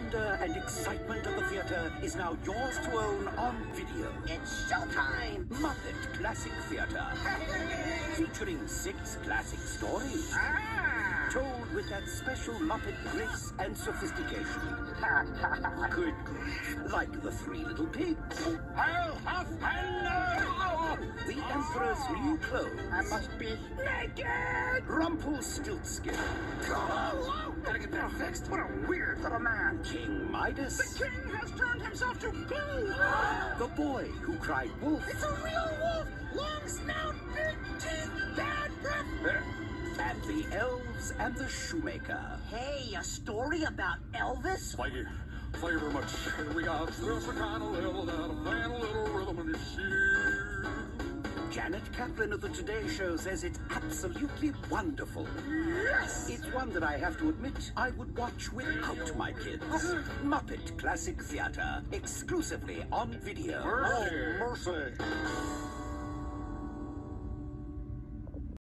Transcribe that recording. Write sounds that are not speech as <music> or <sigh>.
wonder and excitement of the theater is now yours to own on video. It's showtime! Muppet Classic Theater. <laughs> Featuring six classic stories. Ah! Told with that special Muppet grace and sophistication. <laughs> Good grief. Like the Three Little Pigs. I'll huff and uh, The Emperor's New Clothes. I must be naked! Rumpelstiltskin. Fixed. What a weird little man. King Midas. The king has turned himself to glue. The boy who cried wolf. It's a real wolf! Long snout, big teeth, bad breath. <laughs> And the elves and the shoemaker. Hey, a story about Elvis? Thank you. Thank you very much. We got just a kind of level that a fan a little rhythm in your shoe. Janet Kaplan of the Today Show says it's absolutely wonderful. Hmm. One that I have to admit I would watch without my kids. Muppet Classic Theater, exclusively on video. Mercy. Mercy.